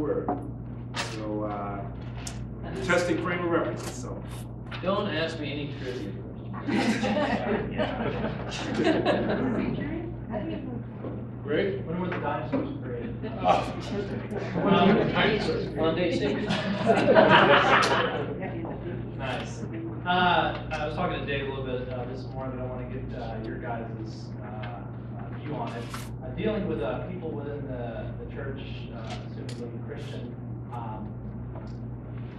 Word. So, uh, testing frame of reference, so. Don't ask me any trivia Greg? When were the dinosaurs created? questions. On day six. Nice. Uh, I was talking to Dave a little bit uh, this morning, but I want to get uh, your guys' uh, view on it. Uh, dealing with uh, people within the, the church, uh, assuming Christian, um,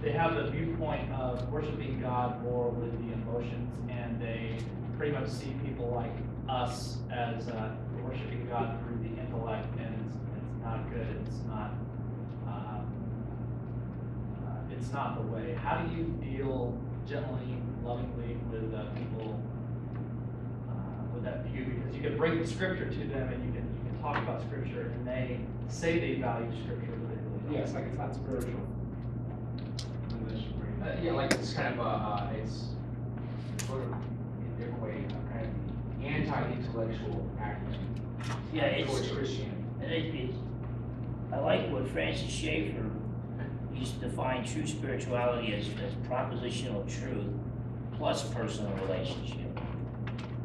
they have the viewpoint of worshiping God more with the emotions, and they pretty much see people like us as uh, worshiping God through the intellect, and it's, it's not good. It's not. Um, uh, it's not the way. How do you deal gently, lovingly with uh, people that view? Because you can bring the scripture to them, and you can you can talk about scripture, and they say they value scripture, but they really don't. Yes, like it's not spiritual. Uh, yeah, like it's kind of a, uh, it's sort of in a different way, uh, kind of anti-intellectual attitude Yeah, it's, towards Christianity. and it, it, I like what Francis Schaeffer used to define true spirituality as, as propositional truth plus personal relationship.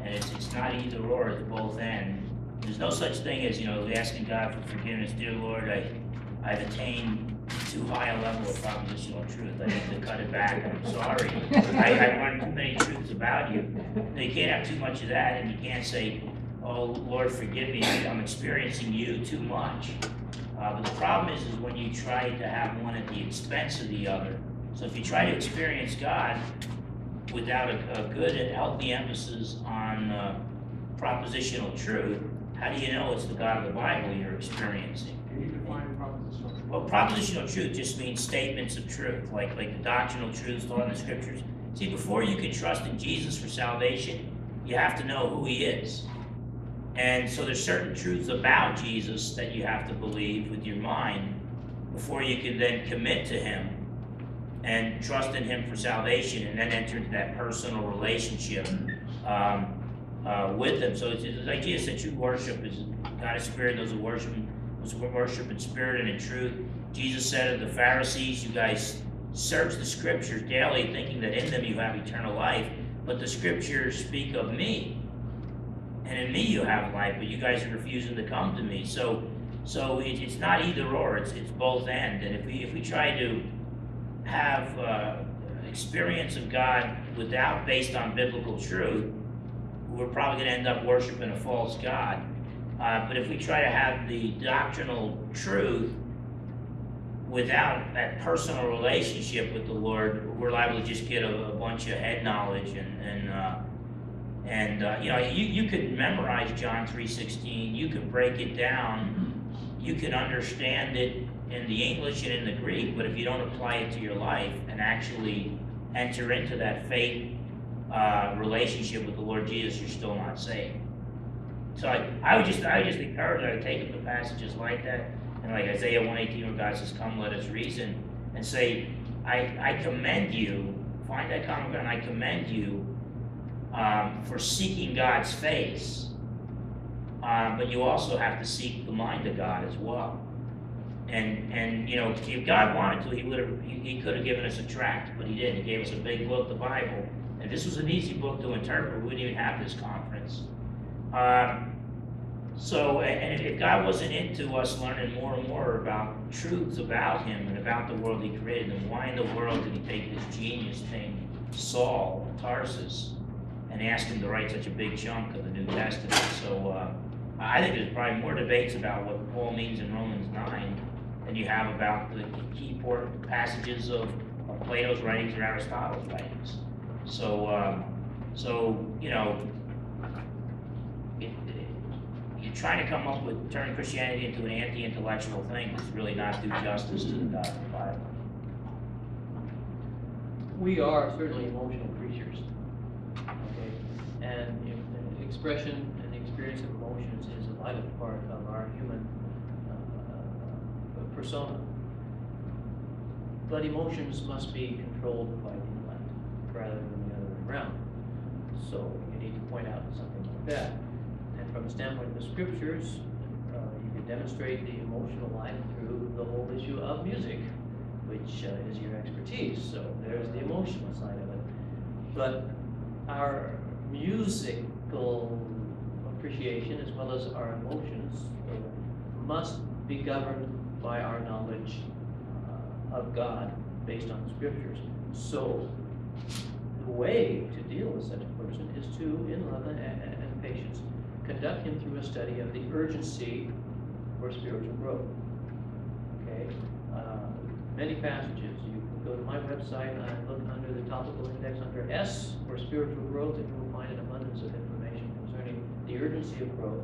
And it's, it's not either or, it's both and. There's no such thing as, you know, asking God for forgiveness, dear Lord, I, I've attained too high a level of propositional truth, I need to cut it back, I'm sorry. I, I learned too many truths about you. You can't have too much of that, and you can't say, oh, Lord, forgive me, I'm experiencing you too much. Uh, but the problem is, is when you try to have one at the expense of the other. So if you try to experience God without a, a good and healthy emphasis on uh, propositional truth, how do you know it's the God of the Bible you're experiencing? Can you define propositional truth? Well, propositional truth just means statements of truth, like, like the doctrinal truths taught in the scriptures. See, before you can trust in Jesus for salvation, you have to know who he is. And so there's certain truths about Jesus that you have to believe with your mind before you can then commit to him and trust in him for salvation and then enter into that personal relationship um, uh, with him. So it's, it's like Jesus said, true worship is God is spirit, those who worship him worship in spirit and in truth. Jesus said of the Pharisees, you guys search the scriptures daily, thinking that in them you have eternal life, but the scriptures speak of me. And in me you have life, but you guys are refusing to come to me. So so it, it's not either or, it's it's both and. And if we if we try to have uh, experience of God without based on biblical truth, we're probably going to end up worshiping a false God. Uh, but if we try to have the doctrinal truth without that personal relationship with the Lord, we're liable to just get a, a bunch of head knowledge and and uh, and uh, you know you, you could memorize John three sixteen, you could break it down, you could understand it in the English and in the Greek, but if you don't apply it to your life and actually enter into that faith uh, relationship with the Lord Jesus, you're still not saved. So I, I would just I would just encourage her to take up the passages like that and like Isaiah 118 where God says, Come let us reason and say, I, I commend you, find that common ground, I commend you um, for seeking God's face. Um, but you also have to seek the mind of God as well. And and you know, if God wanted to, he would have he, he could have given us a tract, but he didn't. He gave us a big book, the Bible. If this was an easy book to interpret, we wouldn't even have this conference. Um, so, and if God wasn't into us learning more and more about truths about Him and about the world He created, then why in the world did He take this genius thing, Saul of Tarsus and ask him to write such a big chunk of the New Testament? So, uh, I think there's probably more debates about what Paul means in Romans 9 than you have about the key important passages of, of Plato's writings or Aristotle's writings. So, um, so you know, you're trying to come up with turning Christianity into an anti-intellectual thing does really not do justice to the God of the Bible. We are certainly emotional creatures. Okay, and you the expression and the experience of emotions is a vital part of our human persona. But emotions must be controlled by the intellect rather than the other way around. So you need to point out something like that. And from the standpoint of the scriptures, uh, you can demonstrate the emotional life through the whole issue of music, which uh, is your expertise, so there's the emotional side of it. But our musical appreciation as well as our emotions uh, must be governed by our knowledge uh, of God based on the scriptures. So the way to deal with such a person is to, in love and, and patience, conduct him through a study of the urgency for spiritual growth. Okay? Uh, many passages. You can go to my website and look under the topical index under S for spiritual growth, and you will find an abundance of information concerning the urgency of growth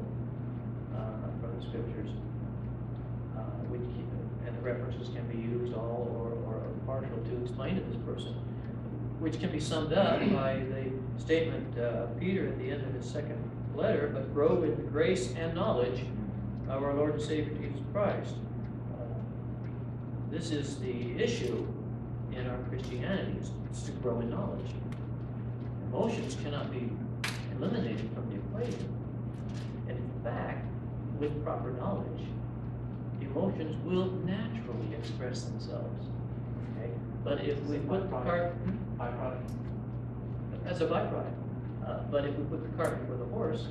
uh, from the scriptures. Uh, which, and the references can be used all or, or partial to explain to this person, which can be summed up by the statement uh, of Peter at the end of his second letter, but grow in the grace and knowledge of our Lord and Savior Jesus Christ. Uh, This is the issue in our Christianity, is is to grow in knowledge. Emotions cannot be eliminated from the equation. And in fact, with proper knowledge, emotions will naturally express themselves. Okay? But if we put the cart, Byproduct. as a byproduct, uh, but if we put the cart before the horse,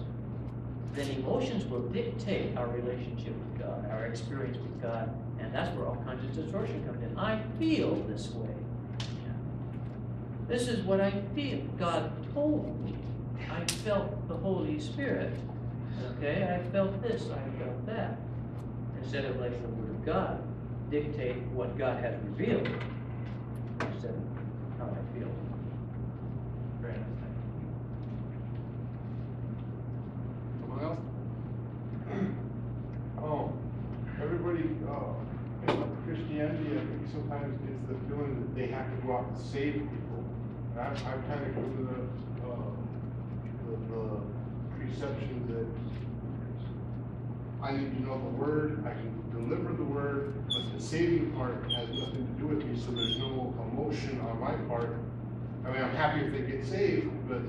then emotions will dictate our relationship with God, our experience with God, and that's where all kinds of distortion comes in. I feel this way. This is what I feel. God told me. I felt the Holy Spirit. Okay, I felt this, I felt that. Instead of letting the Word of God dictate what God has revealed, instead of how I feel. Someone else? Oh, everybody, uh, in Christianity, I think sometimes it's the feeling that they have to go out and save people. I've, I've kind of come to the, uh, the, the perception that I need to know the word, I can deliver the word, but the saving part has nothing to do with me, so there's no emotion on my part. I mean, I'm happy if they get saved, but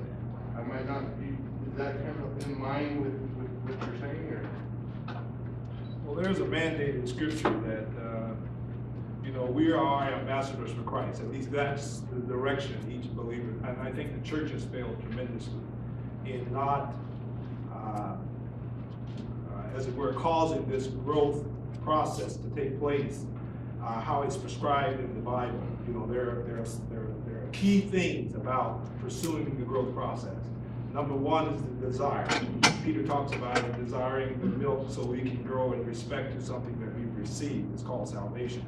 I might not be, is that kind of in line with, with what you're saying, or? Well, there's a mandate in scripture that, uh, you know, we are ambassadors for Christ. At least that's the direction each believer, and I think the church has failed tremendously in not, as it were, causing this growth process to take place, uh, how it's prescribed in the Bible. You know, there, there, are- there, there are key things about pursuing the growth process. Number one is the desire. Peter talks about it, desiring the milk so we can grow in respect to something that we've received. It's called salvation.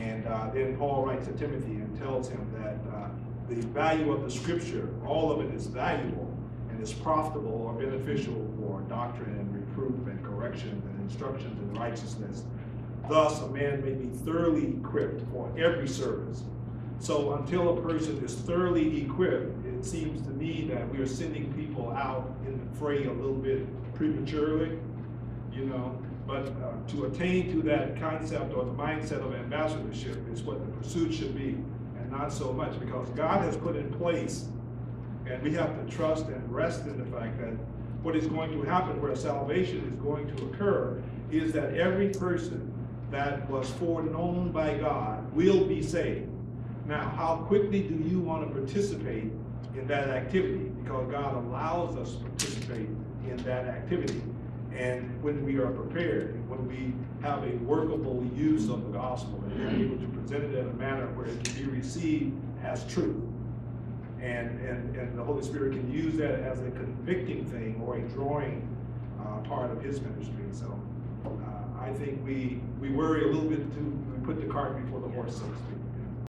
And uh, then Paul writes to Timothy and tells him that uh, the value of the scripture, all of it is valuable and is profitable or beneficial for doctrine and reproof and correction and instructions in righteousness. Thus, a man may be thoroughly equipped for every service. So until a person is thoroughly equipped, it seems to me that we are sending people out in the fray a little bit prematurely, you know. But uh, to attain to that concept or the mindset of ambassadorship is what the pursuit should be, and not so much because God has put in place, and we have to trust and rest in the fact that what is going to happen where salvation is going to occur is that every person that was foreknown by God will be saved. Now, how quickly do you want to participate in that activity? Because God allows us to participate in that activity. And when we are prepared, when we have a workable use of the gospel, and we're able to present it in a manner where it can be received as truth. And, and, and the Holy Spirit can use that as a convicting thing or a drawing uh, part of his ministry. So uh, I think we, we worry a little bit too, we put the cart before the horse, so to speak.